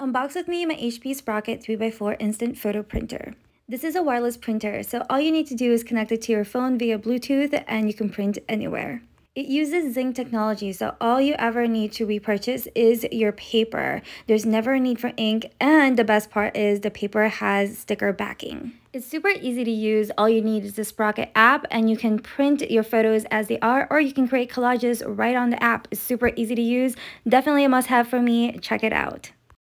Unbox with me my HP Sprocket 3x4 Instant Photo Printer. This is a wireless printer, so all you need to do is connect it to your phone via Bluetooth and you can print anywhere. It uses ZINK technology, so all you ever need to repurchase is your paper. There's never a need for ink, and the best part is the paper has sticker backing. It's super easy to use. All you need is the Sprocket app, and you can print your photos as they are, or you can create collages right on the app. It's super easy to use. Definitely a must have for me. Check it out.